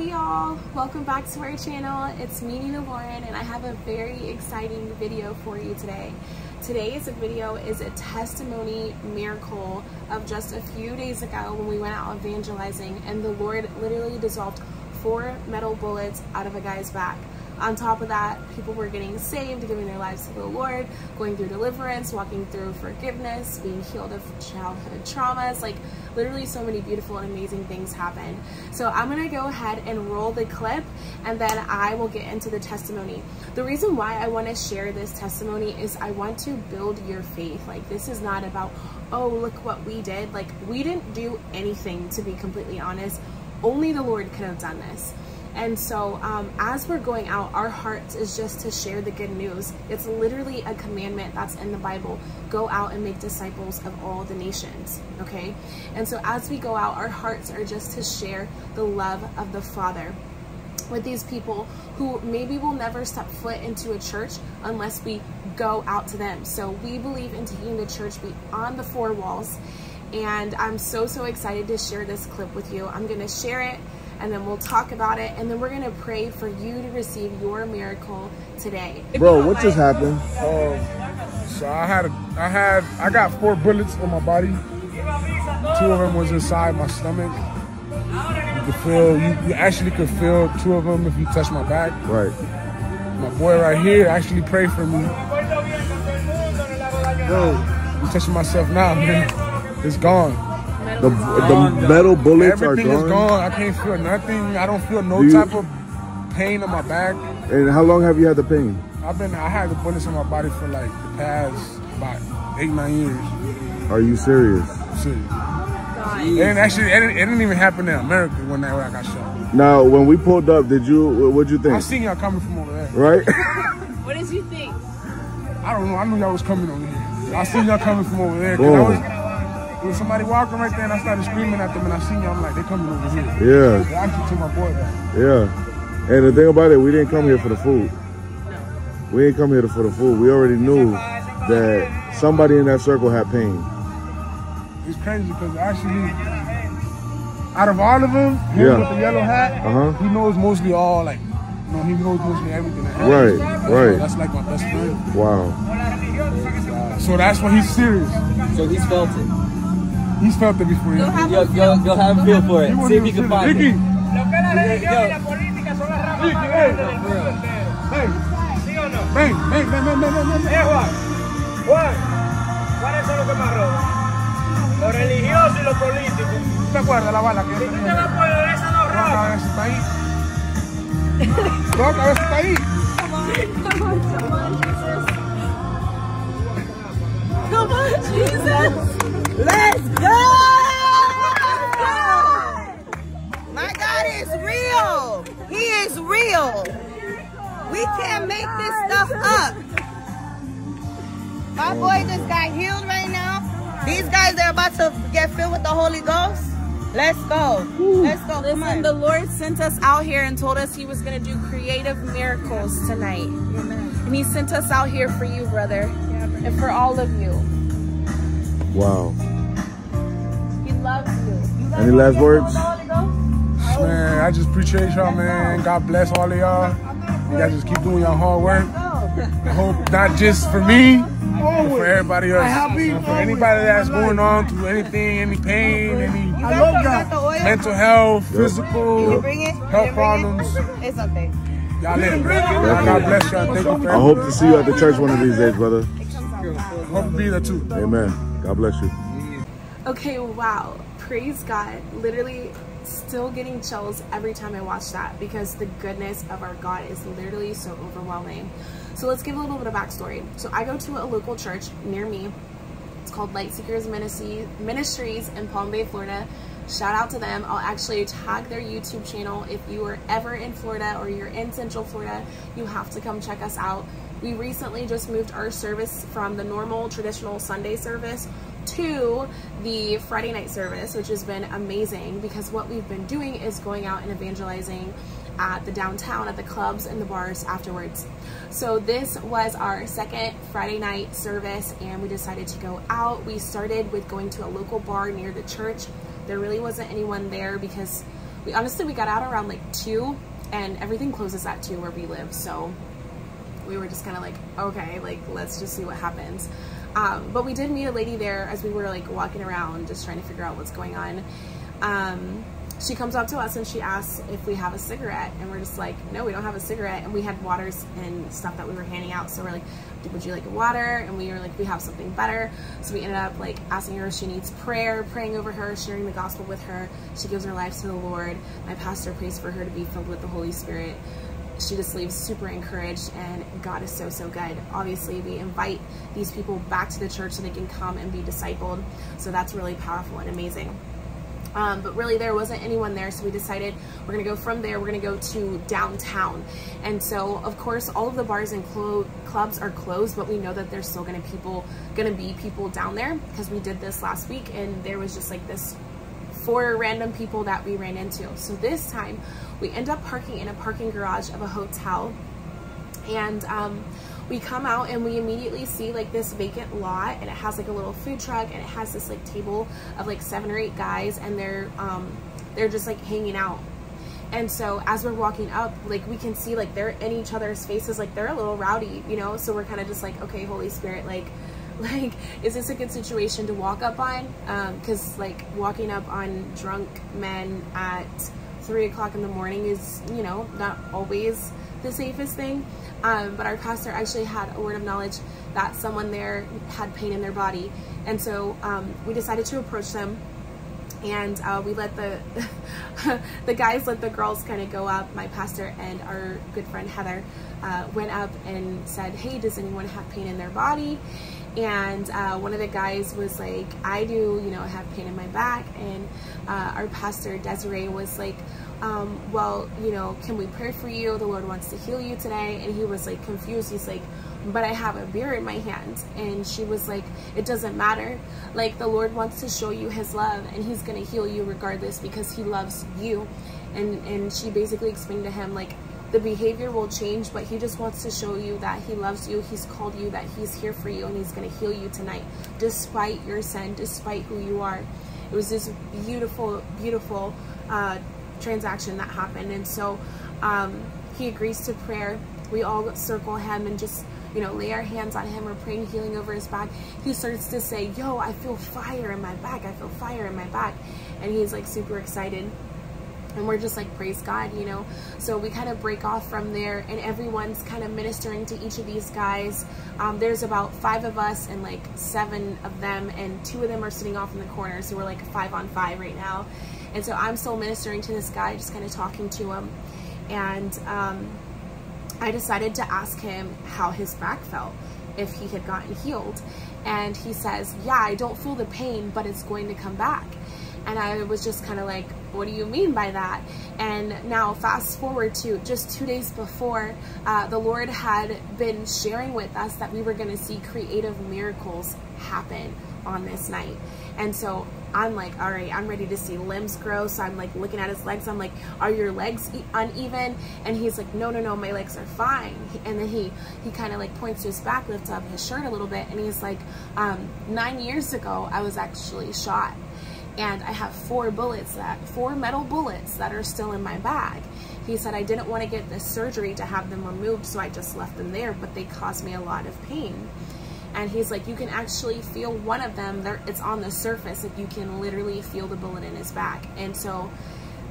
Hey y'all, welcome back to our channel. It's me, Nina Loren, and I have a very exciting video for you today. Today's video is a testimony miracle of just a few days ago when we went out evangelizing and the Lord literally dissolved four metal bullets out of a guy's back. On top of that, people were getting saved, giving their lives to the Lord, going through deliverance, walking through forgiveness, being healed of childhood traumas, like literally so many beautiful and amazing things happened. So I'm gonna go ahead and roll the clip and then I will get into the testimony. The reason why I wanna share this testimony is I want to build your faith. Like this is not about, oh, look what we did. Like we didn't do anything to be completely honest. Only the Lord could have done this. And so um, as we're going out, our hearts is just to share the good news. It's literally a commandment that's in the Bible. Go out and make disciples of all the nations, okay? And so as we go out, our hearts are just to share the love of the Father with these people who maybe will never step foot into a church unless we go out to them. So we believe in taking the church beyond the four walls. And I'm so, so excited to share this clip with you. I'm gonna share it and then we'll talk about it and then we're gonna pray for you to receive your miracle today. Bro, what just happened? Um, so I had a, I had I got four bullets on my body. Two of them was inside my stomach. You could feel you, you actually could feel two of them if you touch my back. Right. My boy right here actually prayed for me. Bro, I'm touching myself now, man. It's gone. The the metal bullets are gone. Everything is gone. gone. I can't feel nothing. I don't feel no you- type of pain in my back. And how long have you had the pain? I've been I had the bullets in my body for like the past about eight nine years. Are you serious? Serious. And actually, it didn't, it didn't even happen in America when, that when I got shot. Now, when we pulled up, did you? What'd you think? I seen y'all coming from over there. Right? What did you think? I don't know. I knew y'all was coming over here. I seen y'all coming from over there. 'cause I Boom. was, there was somebody walking right there, and I started screaming at them, and I seen y'all. I'm like, they coming over here. yeah, They actually took my boy back. yeah. And the thing about it, we didn't come here for the food. No. We didn't come here for the food. We already knew that somebody in that circle had pain. It's crazy because actually, out of all of them, him Yeah. with the yellow hat, Uh-huh. he knows mostly all like, you know, he knows mostly everything. that Right, happens. right. That's like my best friend. Wow. So that's when he's serious. So he's felt it. He's felt it before. Go He, have Go, a go, go have a feel for it. See if you can find Ricky, it. Ricky, hey. Hey. Ven, ven, ven, ven, ven, ven, ven. Eh, Juan, Juan, ¿cuáles son los que más roban? Los religiosos y los políticos. ¿Te acuerdas la bala que Si tú te vas por esa no La roba. cabeza está ahí. La cabeza está ahí. Come on, come on, Jesus. Come on, Jesus. Let's go! My God is real. He is real. We can't make this stuff up. My boy just got healed right now. These guys are about to get filled with the Holy Ghost. Let's go. Let's go. Listen, the Lord sent us out here and told us He was going to do creative miracles tonight. And He sent us out here for you, brother, and for all of you. Wow. He loves you. You guys Any last get words? filled with the Holy Ghost? Man, I just appreciate y'all, man. God bless all of y'all. You guys just keep doing your hard work. I hope not just for me, but for everybody else. And for anybody that's going on through anything, any pain, any You guys got the oil? mental health, physical health Can you bring problems. It's okay. Y'all live. God bless y'all. Thank you I hope to see you at the church one of these days, brother. I Hope to be there too. Amen. God bless you. Okay, wow. Praise God. Literally still getting chills every time I watch that because the goodness of our God is literally so overwhelming. So let's give a little bit of backstory. So I go to a local church near me. It's called Light Seekers Ministries in Palm Bay, Florida. Shout out to them. I'll actually tag their YouTube channel. If you are ever in Florida or you're in Central Florida, you have to come check us out. We recently just moved our service from the normal traditional Sunday service to the Friday night service, which has been amazing because what we've been doing is going out and evangelizing at the downtown, at the clubs and the bars afterwards. So this was our second Friday night service and we decided to go out. We started with going to a local bar near the church. There really wasn't anyone there because we honestly, we got out around like two and everything closes at two where we live. So we were just kind of like, okay, like let's just see what happens. Um, but we did meet a lady there as we were like walking around, just trying to figure out what's going on. Um, she comes up to us and she asks if we have a cigarette and we're just like no we don't have a cigarette. And we had waters and stuff that we were handing out so we're like would you like water? And we were like we have something better. So we ended up like asking her if she needs prayer praying over her sharing the gospel with her. She gives her life to the lord. My pastor prays for her to be filled with the holy spirit she just leaves super encouraged and God is so, so good. Obviously, we invite these people back to the church so they can come and be discipled. So that's really powerful and amazing. Um, but really there wasn't anyone there so we decided we're gonna go from there we're gonna go to downtown and so of course all of the bars and clubs are closed but we know that there's still gonna people gonna be people down there because we did this last week and there was just like this four random people that we ran into. So this time we end up parking in a parking garage of a hotel. And um, we come out and we immediately see like this vacant lot and it has like a little food truck and it has this like table of like seven or eight guys and they're um they're just like hanging out. And so as we're walking up like we can see like they're in each other's faces like they're a little rowdy you know? So we're kind of just like okay holy spirit like like is this a good situation to walk up on because um, like walking up on drunk men at three o'clock in the morning is you know not always the safest thing um, but our pastor actually had a word of knowledge that someone there had pain in their body. And so um, we decided to approach them and uh, we let the the guys let the girls kind of go up. My pastor and our good friend Heather uh, went up and said, hey, does anyone have pain in their body? And uh, one of the guys was like, I do, you know, have pain in my back. And uh, our pastor Desiree was like, um, well, you know, can we pray for you? The Lord wants to heal you today. And he was like confused. He's like, but I have a beer in my hand. And she was like, it doesn't matter. Like the Lord wants to show you his love and he's going to heal you regardless because he loves you. And, and she basically explained to him like, the behavior will change, but he just wants to show you that he loves you, he's called you, that he's here for you, and he's going to heal you tonight, despite your sin, despite who you are. It was this beautiful, beautiful uh, transaction that happened. And so um, he agrees to prayer. We all circle him and just, you know, lay our hands on him. We're praying healing over his back. He starts to say, yo, I feel fire in my back. I feel fire in my back. And he's like super excited and we're just like praise god you know so we kind of break off from there and everyone's kind of ministering to each of these guys um, there's about five of us and like seven of them and two of them are sitting off in the corner so we're like five on five right now and so I'm still ministering to this guy, just kind of talking to him. And um, I decided to ask him how his back felt, if he had gotten healed. And he says, yeah, I don't feel the pain, but it's going to come back. And I was just kind of like, what do you mean by that? And now fast forward to just two days before, uh, the Lord had been sharing with us that we were going to see creative miracles happen on this night. And so I'm like, all right, I'm ready to see limbs grow. So I'm like looking at his legs. I'm like, are your legs uneven? And he's like, no, no, no, my legs are fine. And then he, he kind of like points to his back, lifts up his shirt a little bit. And he's like, um, nine years ago, I was actually shot. And I have four bullets that, four metal bullets that are still in my bag. He said, I didn't want to get this surgery to have them removed. So I just left them there, but they caused me a lot of pain and he's like you can actually feel one of them there it's on the surface if you can literally feel the bullet in his back and so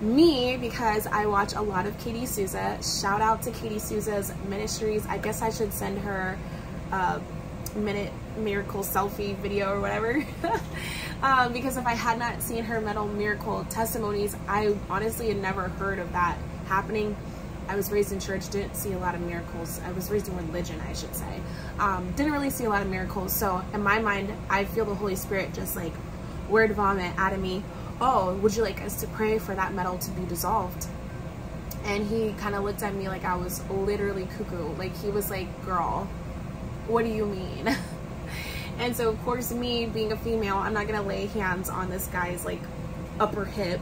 me because I watch a lot of Katie Souza shout out to Katie Souza's ministries I guess I should send her a minute miracle selfie video or whatever um, because if I had not seen her metal miracle testimonies I honestly had never heard of that happening I was raised in church, didn't see a lot of miracles. I was raised in religion, I should say. Um, didn't really see a lot of miracles. So in my mind, I feel the Holy Spirit just like word vomit out of me. Oh, would you like us to pray for that metal to be dissolved? And he kind of looked at me like I was literally cuckoo. Like he was like, girl, what do you mean? and so of course me being a female, I'm not gonna lay hands on this guy's like upper hip.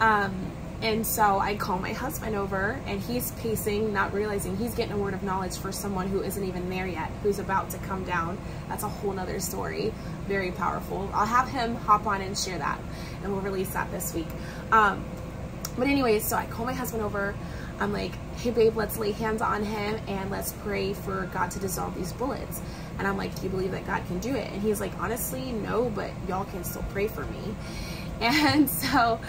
Um, and so I call my husband over and he's pacing, not realizing he's getting a word of knowledge for someone who isn't even there yet, who's about to come down. That's a whole nother story. Very powerful. I'll have him hop on and share that and we'll release that this week. Um, But anyways, so I call my husband over. I'm like, hey babe, let's lay hands on him and let's pray for God to dissolve these bullets. And I'm like, do you believe that God can do it? And he's like, honestly, no, but y'all can still pray for me. And so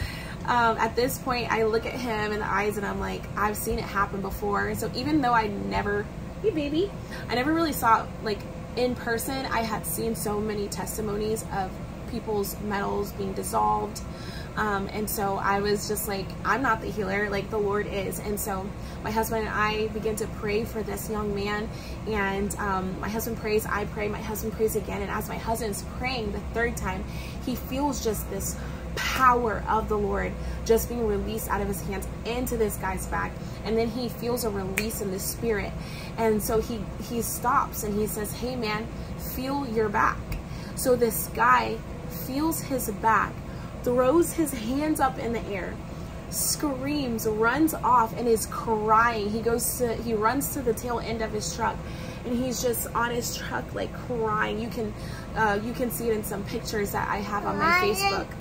um, at this point, I look at him in the eyes and I'm like, I've seen it happen before. So even though I never, hey baby, I never really saw like in person, I had seen so many testimonies of people's metals being dissolved. Um, and so I was just like, I'm not the healer, like the Lord is. And so my husband and I begin to pray for this young man. And um, my husband prays, I pray, my husband prays again. And as my husband's praying the third time, he feels just this power of the Lord just being released out of his hands into this guy's back. And then he feels a release in the spirit. And so he, he stops and he says, hey man, feel your back. So this guy feels his back, throws his hands up in the air, screams, runs off and is crying. He goes to, he runs to the tail end of his truck and he's just on his truck like crying. You can, uh, you can see it in some pictures that I have on my Facebook.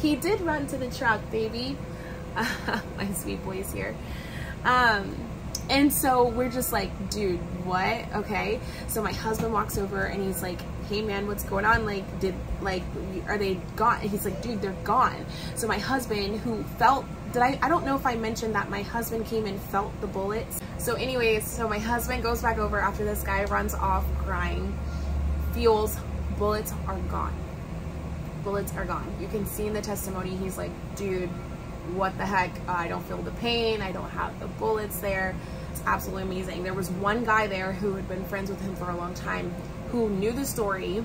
He did run to the truck, baby. my sweet boy's here. Um, and so we're just like, dude, what? Okay. So my husband walks over and he's like, hey man, what's going on? Like, did, like, are they gone? And he's like, dude, they're gone. So my husband who felt, did I, I don't know if I mentioned that my husband came and felt the bullets. So anyways, so my husband goes back over after this guy runs off crying, feels bullets are gone. Bullets are gone. You can see in the testimony, he's like, dude, what the heck? I don't feel the pain. I don't have the bullets there. It's absolutely amazing. There was one guy there who had been friends with him for a long time who knew the story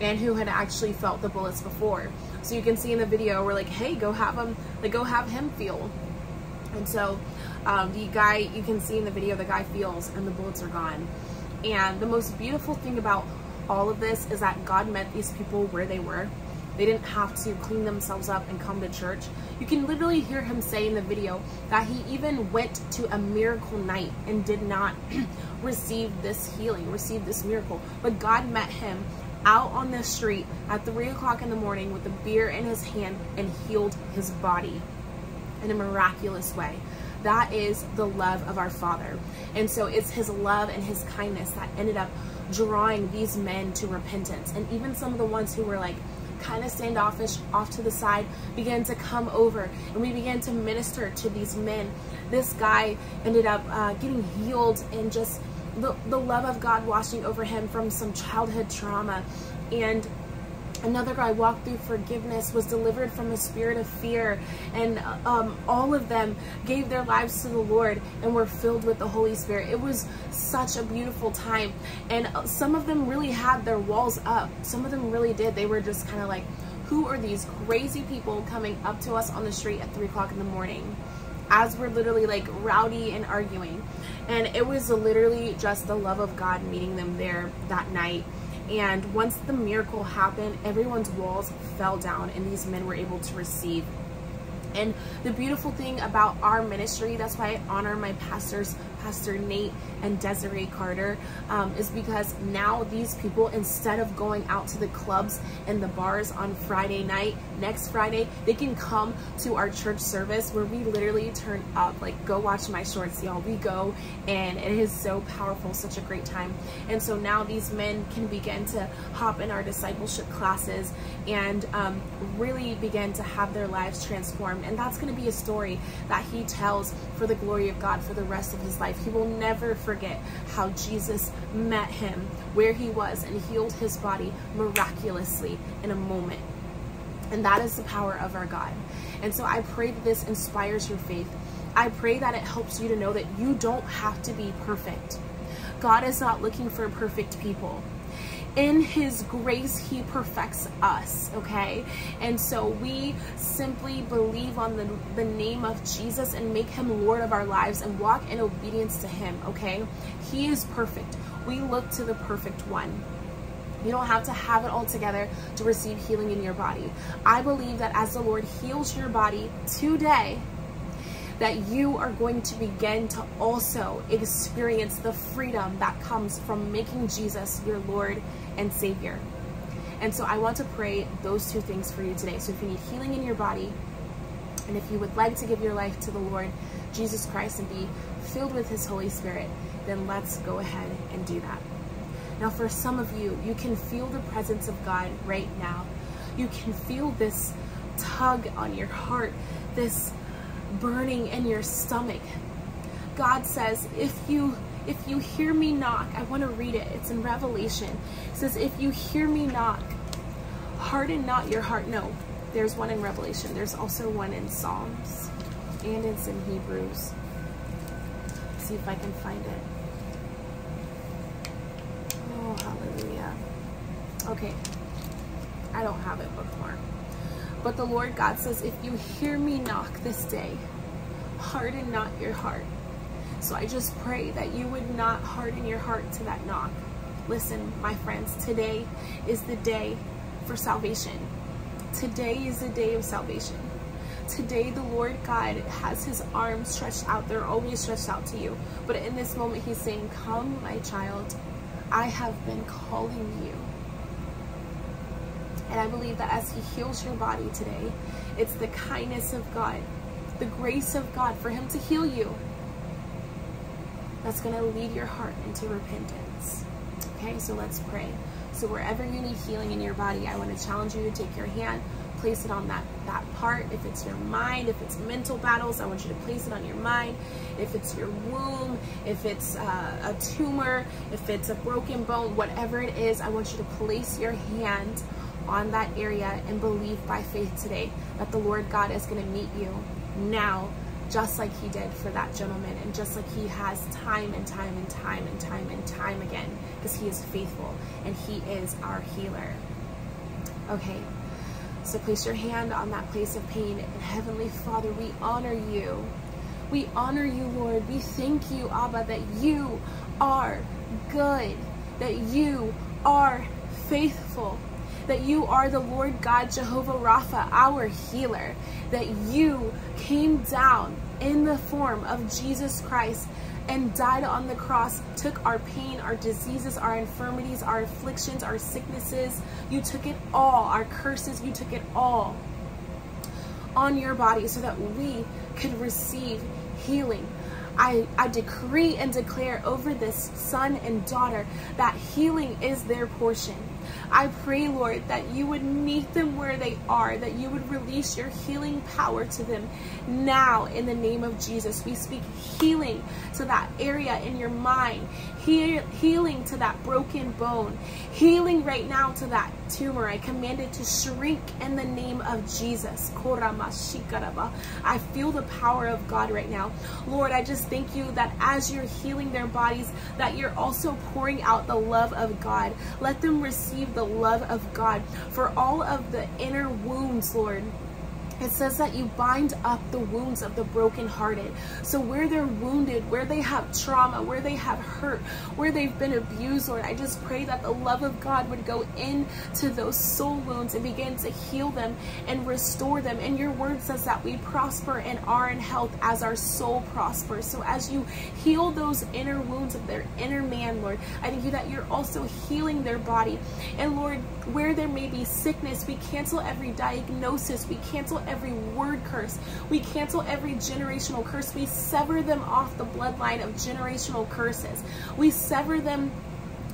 and who had actually felt the bullets before. So you can see in the video, we're like, hey, go have him, like go have him feel. And so um, the guy, you can see in the video, the guy feels and the bullets are gone. And the most beautiful thing about all of this is that God met these people where they were. They didn't have to clean themselves up and come to church. You can literally hear him say in the video that he even went to a miracle night and did not receive this healing, receive this miracle. But God met him out on the street at 3 o'clock in the morning with a beer in his hand and healed his body in a miraculous way. That is the love of our Father. And so it's his love and his kindness that ended up drawing these men to repentance. And even some of the ones who were like, kind of standoffish off to the side began to come over and we began to minister to these men. This guy ended up uh, getting healed and just the, the love of god washing over him from some childhood trauma. And Another guy walked through forgiveness, was delivered from a spirit of fear, and um, all of them gave their lives to the Lord and were filled with the Holy Spirit. It was such a beautiful time. And uh, some of them really had their walls up. Some of them really did. They were just kind of like, who are these crazy people coming up to us on the street at 3 o'clock in the morning? As we're literally like rowdy and arguing. And it was literally just the love of God meeting them there that night and once the miracle happened, everyone's walls fell down and these men were able to receive. And the beautiful thing about our ministry, that's why I honor my pastors Pastor Nate and Desiree Carter um, is because now these people, instead of going out to the clubs and the bars on Friday night, next Friday, they can come to our church service where we literally turn up. Like, go watch my shorts, y'all. We go and it is so powerful, such a great time. And so now these men can begin to hop in our discipleship classes and um, really begin to have their lives transformed. And that's going to be a story that he tells for the glory of God for the rest of his life life. He will never forget how Jesus met him where he was and healed his body miraculously in a moment. And that is the power of our God. And so I pray that this inspires your faith. I pray that it helps you to know that you don't have to be perfect. God is not looking for perfect people in his grace he perfects us okay? And so we simply believe on the, the name of jesus and make him lord of our lives and walk in obedience to him okay? He is perfect. We look to the perfect one. You don't have to have it all together to receive healing in your body. I believe that as the Lord heals your body today, that you are going to begin to also experience the freedom that comes from making Jesus your Lord and Savior. And so I want to pray those two things for you today. So if you need healing in your body, And if you would like to give your life to the Lord Jesus Christ and be filled with his Holy Spirit, then let's go ahead and do that. Now, for some of you, you can feel the presence of God right now. You can feel this tug on your heart, this burning in your stomach. God says, if you if you hear me knock, I want to read it. It's in Revelation. It says, if you hear me knock, harden not your heart. No, there's one in Revelation. There's also one in Psalms and it's in Hebrews. Let's see if I can find it. Oh, hallelujah. Okay. I don't have it bookmarked. But the Lord God says, if you hear me knock this day, harden not your heart. So I just pray that you would not harden your heart to that knock. Listen, my friends, today is the day for salvation. Today is the day of salvation. Today, the Lord God has his arms stretched out. They're always stretched out to you. But in this moment, he's saying, Come, my child. I have been calling you. And I believe that as he heals your body today, it's the kindness of God, the grace of God for him to heal you that's going to lead your heart into repentance. Okay, so let's pray. So wherever you need healing in your body, I want to challenge you to take your hand, place it on that, that part. If it's your mind, if it's mental battles, I want you to place it on your mind. If it's your womb, if it's uh, a tumor, if it's a broken bone, whatever it is, I want you to place your hand on that area and believe by faith today that the Lord God is going to meet you now just like he did for that gentleman and just like he has time and time and time and time and time again because he is faithful and he is our healer. Okay, so place your hand on that place of pain and Heavenly Father, we honor you. We honor you, Lord. We thank you, Abba, that you are good, that you are faithful, that you are the Lord God Jehovah Rapha, our healer, that you came down in the form of Jesus Christ and died on the cross, took our pain, our diseases, our infirmities, our afflictions, our sicknesses. You took it all, our curses, you took it all on your body so that we could receive healing. I, I decree and declare over this son and daughter that healing is their portion I pray, Lord, that you would meet them where they are, that you would release your healing power to them now in the name of Jesus. We speak healing to that area in your mind, he healing to that broken bone, healing right now to that tumor. I command it to shrink in the name of Jesus. I feel the power of God right now. Lord, I just thank you that as you're healing their bodies, that you're also pouring out the love of God. Let them receive the love of God for all of the inner wounds, Lord it says that you bind up the wounds of the brokenhearted. So where they're wounded, where they have trauma, where they have hurt, where they've been abused, Lord, I just pray that the love of God would go into those soul wounds and begin to heal them and restore them. And your word says that we prosper and are in health as our soul prospers. So as you heal those inner wounds of their inner man, Lord, I thank you that you're also healing their body. And Lord, where there may be sickness, we cancel every diagnosis, we cancel every word curse. We cancel every generational curse. We sever them off the bloodline of generational curses. We sever them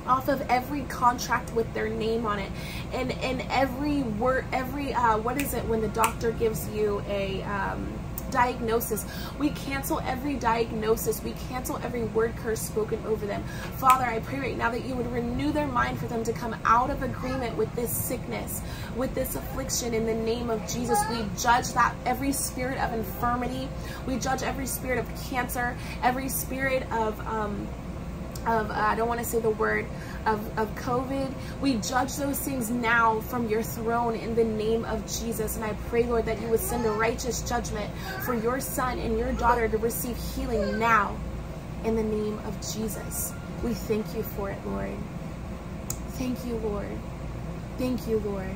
off of every contract with their name on it and and every word every uh what is it when the doctor gives you a um diagnosis. We cancel every diagnosis. We cancel every word curse spoken over them. Father, I pray right now that you would renew their mind for them to come out of agreement with this sickness, with this affliction in the name of Jesus. We judge that every spirit of infirmity, we judge every spirit of cancer, every spirit of um, of, uh, I don't want to say the word, of, of COVID. We judge those things now from your throne in the name of Jesus. And I pray, Lord, that you would send a righteous judgment for your son and your daughter to receive healing now in the name of Jesus. We thank you for it, Lord. Thank you, Lord. Thank you, Lord.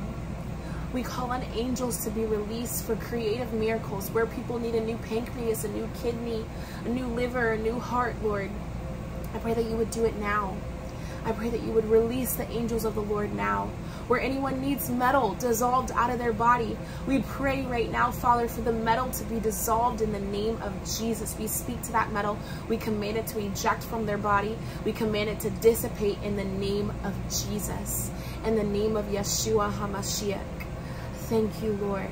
We call on angels to be released for creative miracles where people need a new pancreas, a new kidney, a new liver, a new heart, Lord. I pray that you would do it now. I pray that you would release the angels of the Lord now. Where anyone needs metal dissolved out of their body, we pray right now, Father, for the metal to be dissolved in the name of Jesus. We speak to that metal. We command it to eject from their body. We command it to dissipate in the name of Jesus. In the name of Yeshua HaMashiach. Thank you, Lord.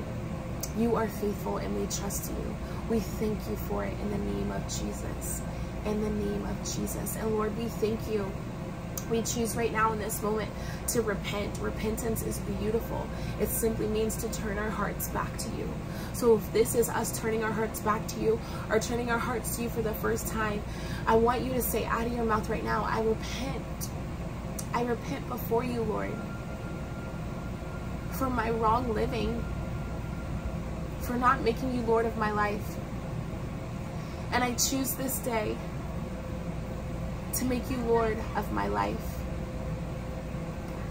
You are faithful and we trust you. We thank you for it in the name of Jesus. In the name of Jesus. And Lord, we thank you we choose right now in this moment to repent. Repentance is beautiful. It simply means to turn our hearts back to you. So if this is us turning our hearts back to you or turning our hearts to you for the first time, I want you to say out of your mouth right now, I repent. I repent before you, Lord, for my wrong living, for not making you Lord of my life. And I choose this day to make you Lord of my life.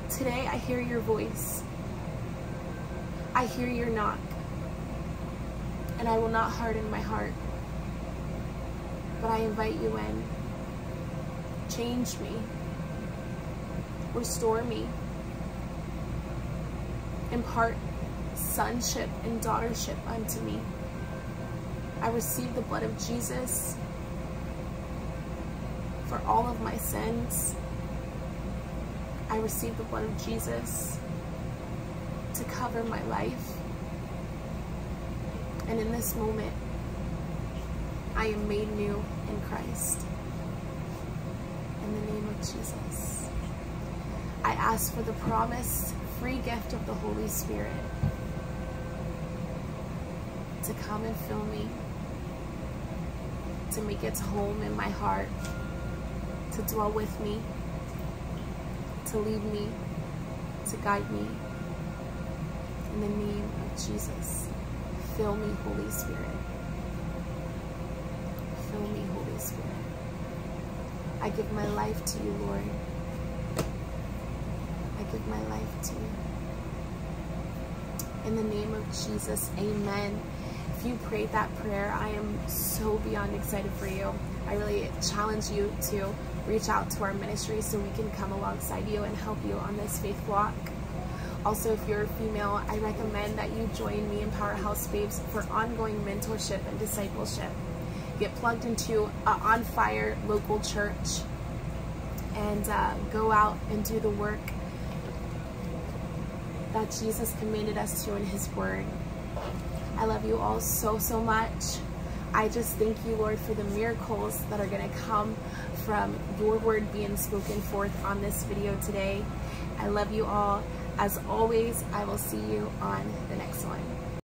Today I hear your voice. I hear your knock. And I will not harden my heart. But I invite you in. Change me. Restore me. Impart sonship and daughtership unto me. I receive the blood of Jesus all of my sins. I receive the blood of Jesus to cover my life. And in this moment, I am made new in Christ. In the name of Jesus. I ask for the promised free gift of the Holy Spirit to come and fill me, to make its home in my heart, to dwell with me, to lead me, to guide me. In the name of Jesus, fill me, Holy Spirit. Fill me, Holy Spirit. I give my life to you, Lord. I give my life to you. In the name of Jesus, amen. If you prayed that prayer, I am so beyond excited for you. I really challenge you to reach out to our ministry so we can come alongside you and help you on this faith walk. Also, if you're a female, I recommend that you join me in Powerhouse Babes for ongoing mentorship and discipleship. Get plugged into an on fire local church and uh, go out and do the work that Jesus commanded us to in his word. I love you all so, so much. I just thank you, Lord, for the miracles that are going to come from your word being spoken forth on this video today. I love you all. As always, I will see you on the next one.